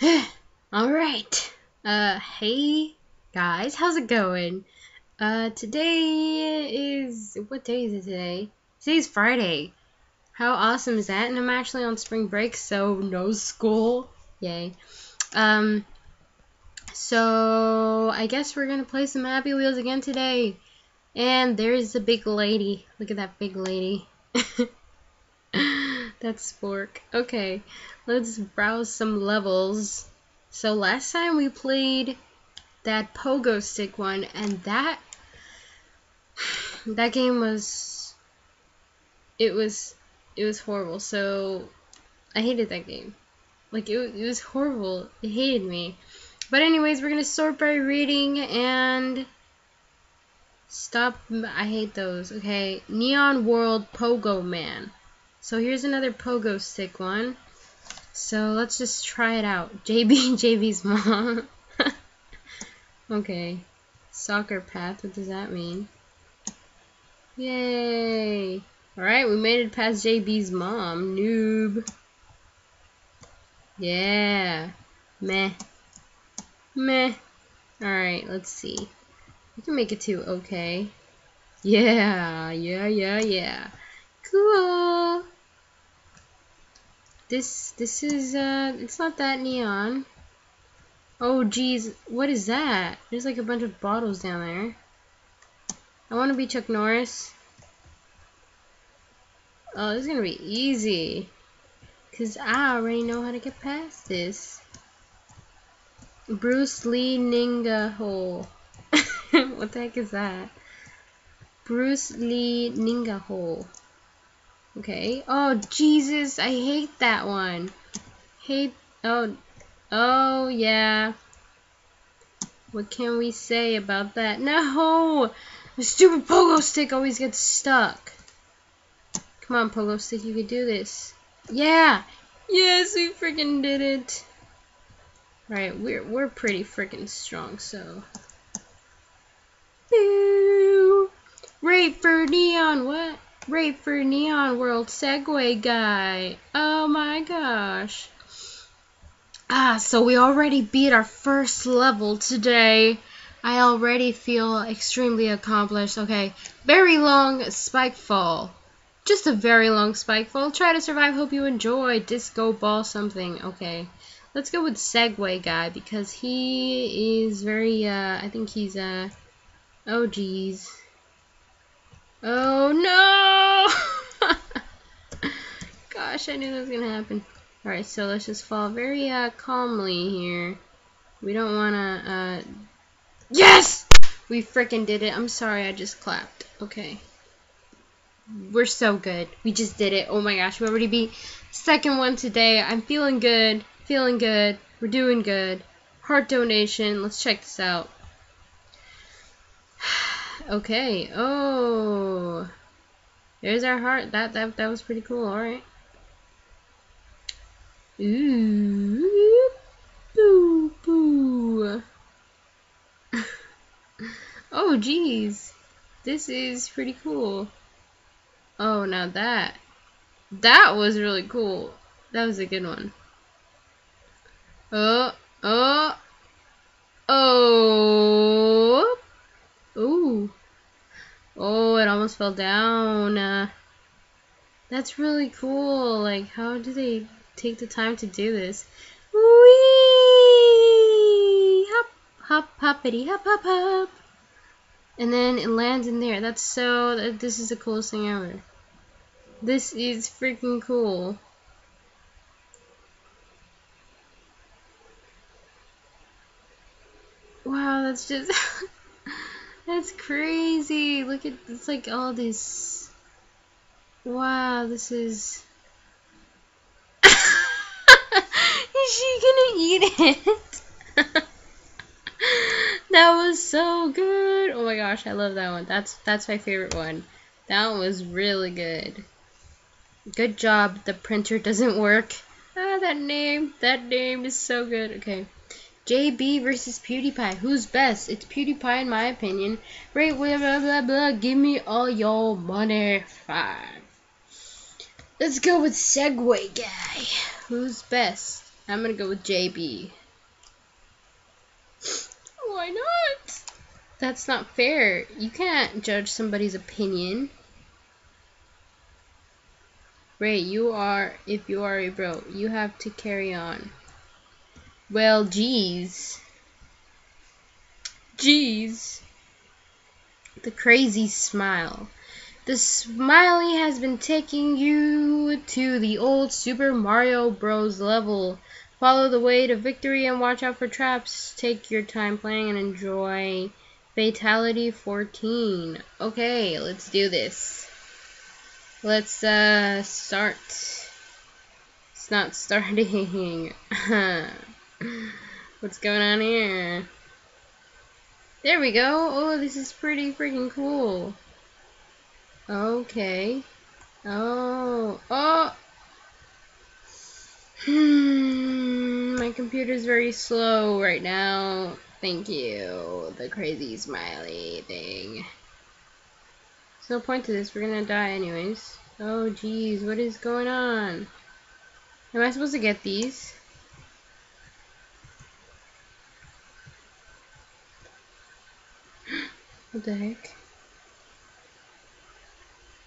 Alright. Uh, hey guys, how's it going? Uh, today is, what day is it today? Today's Friday. How awesome is that? And I'm actually on spring break, so no school. Yay. Um, so I guess we're gonna play some Happy Wheels again today. And there's the big lady. Look at that big lady. That's Spork. Okay, let's browse some levels. So last time we played that pogo stick one, and that that game was it was it was horrible. So I hated that game. Like it, it was horrible. It hated me. But anyways, we're gonna sort by reading and stop. I hate those. Okay, Neon World Pogo Man. So here's another pogo stick one. So let's just try it out. JB JB's mom. okay. Soccer path, what does that mean? Yay! Alright, we made it past JB's mom. Noob. Yeah. Meh. Meh. Alright, let's see. We can make it to okay. Yeah, yeah, yeah, yeah. Cool. This this is uh it's not that neon. Oh geez, what is that? There's like a bunch of bottles down there. I want to be Chuck Norris. Oh, this is gonna be easy. Cause I already know how to get past this. Bruce Lee Ninja Hole. what the heck is that? Bruce Lee Ninja Hole. Okay. Oh, Jesus. I hate that one. Hate. Oh. Oh, yeah. What can we say about that? No! The stupid pogo stick always gets stuck. Come on, pogo stick. You can do this. Yeah! Yes, we freaking did it. Right, we're we're pretty freaking strong, so. Boo! Rape for neon. What? Rape for Neon World Segway guy. Oh my gosh. Ah, so we already beat our first level today. I already feel extremely accomplished. Okay, very long spike fall. Just a very long spike fall. Try to survive. Hope you enjoy. Disco ball something. Okay. Let's go with Segway guy because he is very, uh, I think he's, uh, oh geez. Oh no! Gosh, I knew that was gonna happen. Alright, so let's just fall very uh, calmly here. We don't wanna, uh... Yes! We freaking did it. I'm sorry, I just clapped. Okay. We're so good. We just did it. Oh my gosh, we already beat second one today. I'm feeling good. Feeling good. We're doing good. Heart donation. Let's check this out. Okay. Oh. There's our heart. That that that was pretty cool. All right. Ooh. Boo boo. oh geez. This is pretty cool. Oh, now that. That was really cool. That was a good one. Uh, uh, oh, oh, oh. Ooh. Oh, it almost fell down. Uh, that's really cool. Like, how do they take the time to do this? Whee! Hop, hop, hoppity, hop, hop, hop. And then it lands in there. That's so, this is the coolest thing ever. This is freaking cool. Wow, that's just... That's crazy. Look at it's like all this. Wow, this is. is she gonna eat it? that was so good. Oh my gosh, I love that one. That's that's my favorite one. That one was really good. Good job. The printer doesn't work. Ah, that name. That name is so good. Okay. JB versus PewDiePie. Who's best? It's PewDiePie in my opinion. Right, blah, blah, blah, blah. Give me all your money. Fine. Let's go with Segway Guy. Who's best? I'm gonna go with JB. Why not? That's not fair. You can't judge somebody's opinion. Ray, you are, if you are a bro, you have to carry on. Well, geez. Geez. The crazy smile. The smiley has been taking you to the old Super Mario Bros. level. Follow the way to victory and watch out for traps. Take your time playing and enjoy Fatality 14. Okay, let's do this. Let's uh, start. It's not starting. What's going on here? There we go. Oh, this is pretty freaking cool. Okay. Oh. Oh! Hmm. My computer's very slow right now. Thank you. The crazy smiley thing. No point to this. We're gonna die anyways. Oh, jeez. What is going on? Am I supposed to get these? What the heck?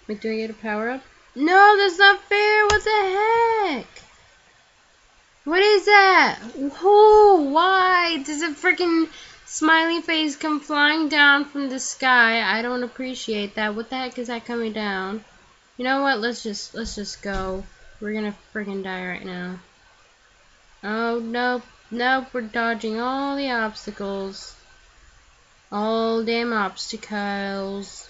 Wait, do I get a power up? No, that's not fair. What the heck? What is that? Who? Why does a freaking smiley face come flying down from the sky? I don't appreciate that. What the heck is that coming down? You know what? Let's just let's just go. We're gonna freaking die right now. Oh nope, nope. We're dodging all the obstacles. All damn obstacles.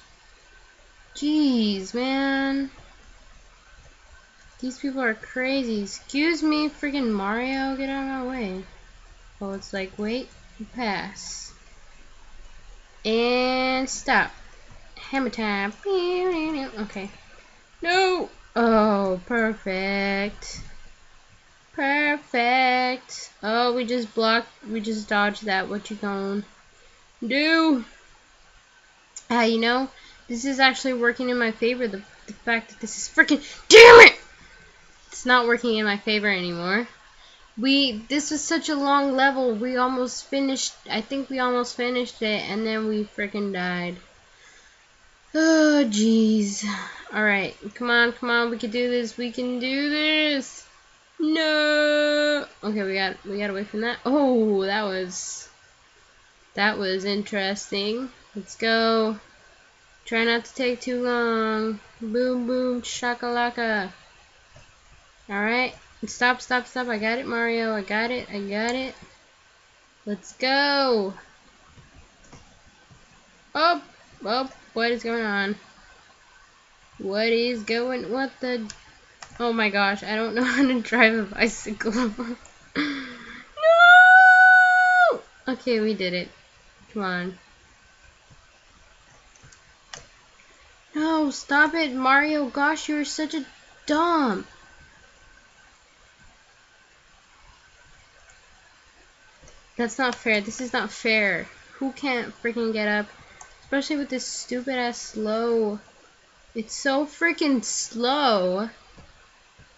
Jeez, man. These people are crazy. Excuse me, freaking Mario, get out of my way. Oh, it's like, wait, pass. And stop. Hammer time. Okay. No! Oh, perfect. Perfect. Oh, we just blocked, we just dodged that. What you going? Do. Uh, you know, this is actually working in my favor. The, the fact that this is freaking damn it! It's not working in my favor anymore. We this was such a long level. We almost finished. I think we almost finished it, and then we freaking died. Oh, jeez. All right, come on, come on. We can do this. We can do this. No. Okay, we got we got away from that. Oh, that was that was interesting. Let's go. Try not to take too long. Boom, boom, shakalaka. Alright. Stop, stop, stop. I got it, Mario. I got it. I got it. Let's go. Oh, oh, what is going on? What is going, what the, oh my gosh, I don't know how to drive a bicycle. no! Okay, we did it. Come on. No, stop it, Mario. Gosh, you're such a dumb. That's not fair. This is not fair. Who can't freaking get up? Especially with this stupid ass slow. It's so freaking slow.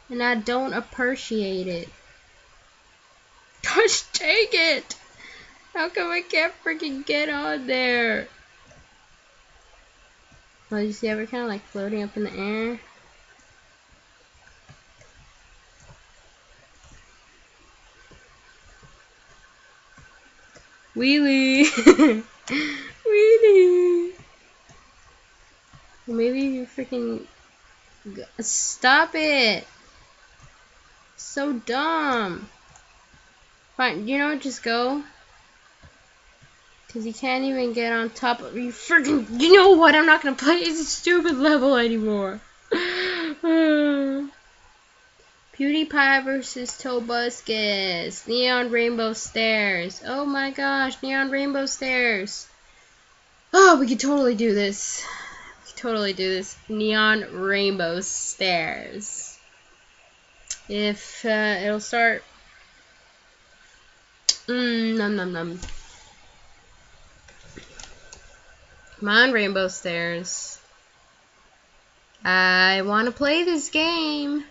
And I don't appreciate it. Gosh, take it! How come I can't freaking get on there? Oh, you see how we're kind of like floating up in the air? Wheelie! Wheelie! maybe you freaking... Stop it! So dumb! Fine, you know just go. Because you can't even get on top of you freaking you know what I'm not gonna play this stupid level anymore. PewDiePie versus Tobuscus. Neon Rainbow Stairs. Oh my gosh, Neon Rainbow Stairs. Oh, we could totally do this. We could totally do this. Neon Rainbow Stairs. If uh, it'll start. Mmm, num num num. Come on, Rainbow Stairs. I want to play this game.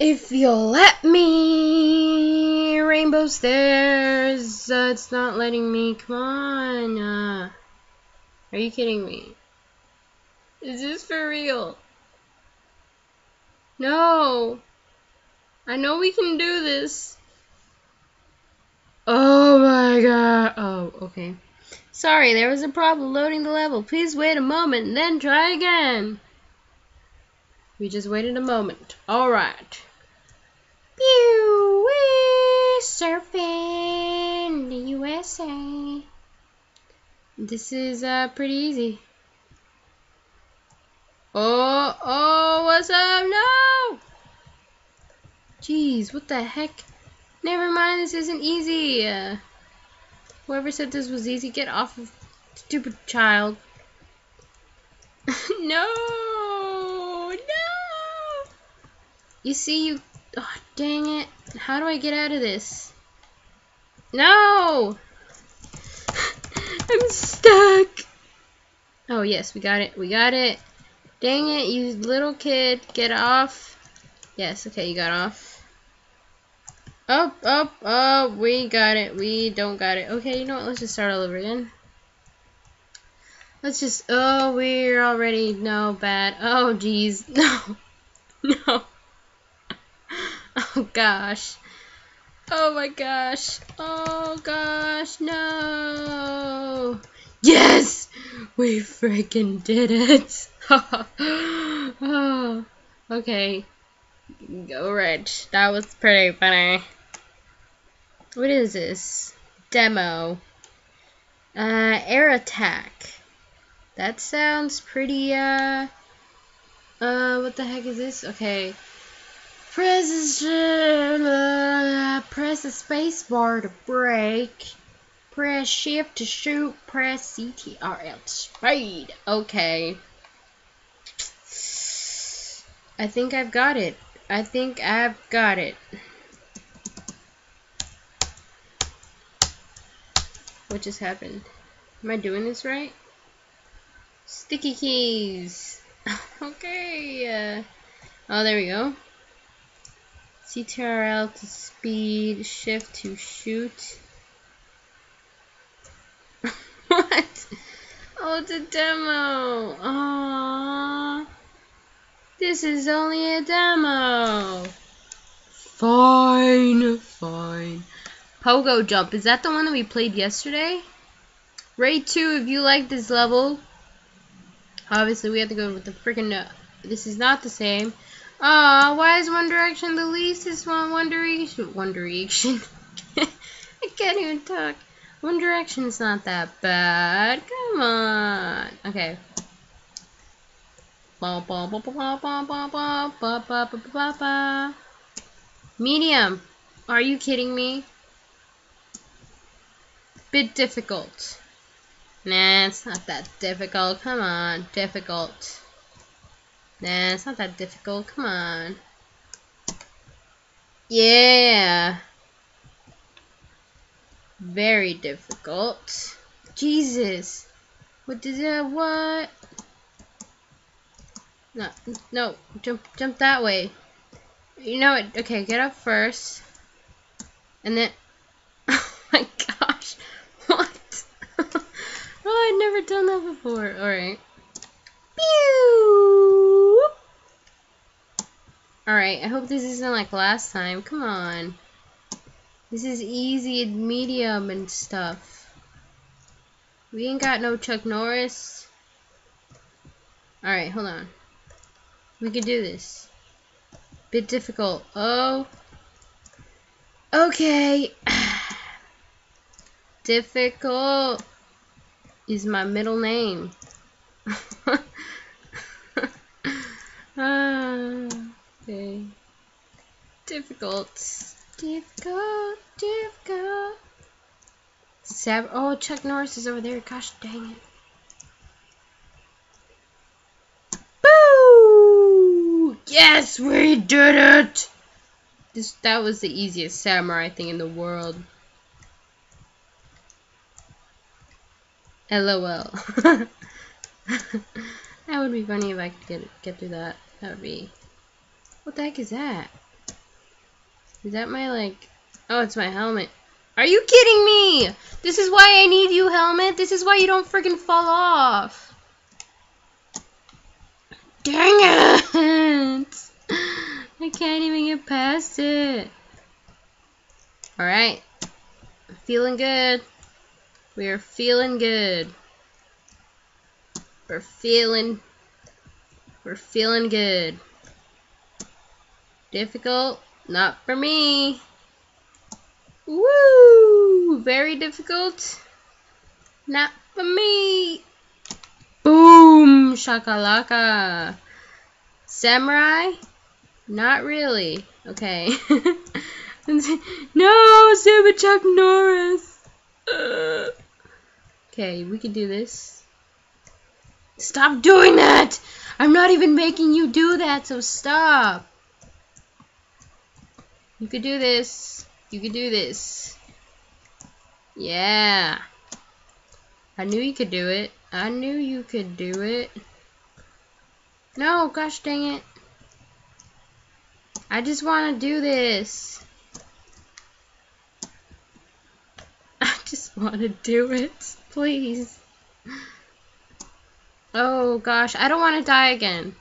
If you'll let me, rainbow stairs. Uh, it's not letting me. Come on. Uh, are you kidding me? Is this for real? No. I know we can do this. Oh my god. Oh, okay. Sorry, there was a problem loading the level. Please wait a moment and then try again. We just waited a moment. Alright. Pew! Surfing the USA. This is uh, pretty easy. Oh, oh, what's up? No! Jeez, what the heck? Never mind, this isn't easy. Uh, whoever said this was easy, get off of stupid child. no! No! You see, you... Oh, dang it. How do I get out of this? No! I'm stuck! Oh, yes, we got it. We got it. Dang it, you little kid. Get off. Yes, okay, you got off. Oh, oh, oh, we got it. We don't got it. Okay, you know what? Let's just start all over again. Let's just, oh, we're already, no, bad. Oh, jeez. No. No. Oh, gosh. Oh, my gosh. Oh, gosh, no. Yes! We freaking did it. oh, okay. Go Rich. That was pretty funny. What is this? Demo. Uh, air attack. That sounds pretty, uh, uh, what the heck is this? Okay. Press, uh, press the space bar to break. Press shift to shoot. Press CTRL speed. Okay. I think I've got it. I think I've got it. What just happened? Am I doing this right? Sticky keys. okay. Uh, oh, there we go. CTRL to speed, shift to shoot. what? Oh, it's a demo. Aww. This is only a demo. Fine, fine. Pogo Jump. Is that the one that we played yesterday? Raid 2, if you like this level. Obviously, we have to go with the freaking... Uh, this is not the same. Ah, why is One Direction the least? This one, Direction... One Direction. I can't even talk. One Direction's not that bad. Come on. Okay. Medium. Are you kidding me? Bit difficult. Nah, it's not that difficult. Come on, difficult. Nah, it's not that difficult. Come on. Yeah. Very difficult. Jesus. What did that? What? No, no. Jump, jump that way. You know what? Okay, get up first. And then. Never done that before. Alright. Pew! Alright, I hope this isn't like last time. Come on. This is easy and medium and stuff. We ain't got no Chuck Norris. Alright, hold on. We can do this. Bit difficult. Oh. Okay. difficult is my middle name. ah, okay. Difficult. Difficult. Difficult. Sab oh, Chuck Norris is over there. Gosh dang it. Boo! Yes, we did it! This that was the easiest samurai thing in the world. LOL. that would be funny if I could get get through that. That would be. What the heck is that? Is that my, like... Oh, it's my helmet. Are you kidding me? This is why I need you, helmet. This is why you don't freaking fall off. Dang it! I can't even get past it. Alright. Feeling good. We are feeling good. We're feeling... We're feeling good. Difficult? Not for me. Woo! Very difficult. Not for me. Boom! Shakalaka. Samurai? Not really. Okay. no, Super Chuck Norris. Okay, we can do this. Stop doing that! I'm not even making you do that, so stop. You could do this. You could do this. Yeah. I knew you could do it. I knew you could do it. No, gosh dang it. I just want to do this. I just want to do it. Please. Oh gosh, I don't want to die again.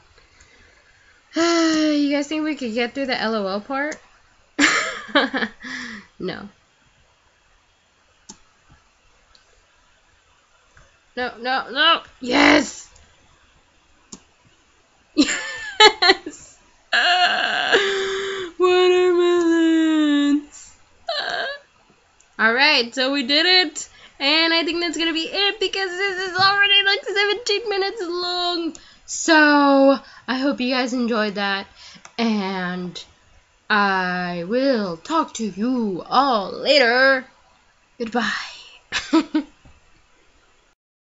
you guys think we could get through the LOL part? no. No, no, no. Yes! Yes! watermelons! Alright, so we did it. I think that's going to be it because this is already like 17 minutes long. So, I hope you guys enjoyed that. And I will talk to you all later. Goodbye.